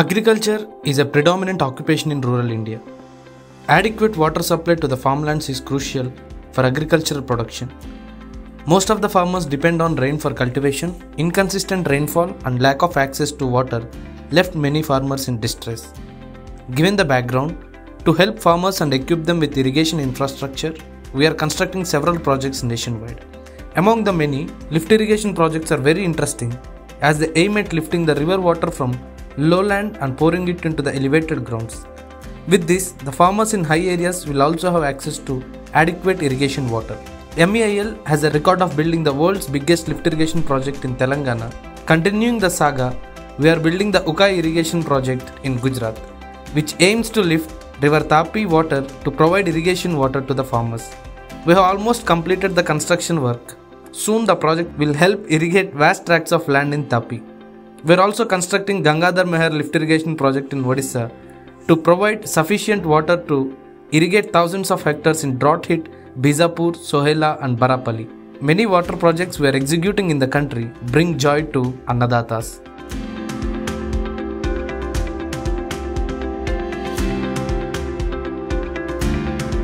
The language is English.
Agriculture is a predominant occupation in rural India. Adequate water supply to the farmlands is crucial for agricultural production. Most of the farmers depend on rain for cultivation. Inconsistent rainfall and lack of access to water left many farmers in distress. Given the background, to help farmers and equip them with irrigation infrastructure, we are constructing several projects nationwide. Among the many, lift irrigation projects are very interesting as they aim at lifting the river water from lowland and pouring it into the elevated grounds. With this, the farmers in high areas will also have access to adequate irrigation water. MEIL has a record of building the world's biggest lift irrigation project in Telangana. Continuing the saga, we are building the Ukai irrigation project in Gujarat, which aims to lift River Tapi water to provide irrigation water to the farmers. We have almost completed the construction work. Soon the project will help irrigate vast tracts of land in Tapi. We are also constructing Gangadhar Meher lift irrigation project in Odisha to provide sufficient water to irrigate thousands of hectares in drought hit Bijepur, Sohela, and Barpali. Many water projects we are executing in the country bring joy to Annadatas.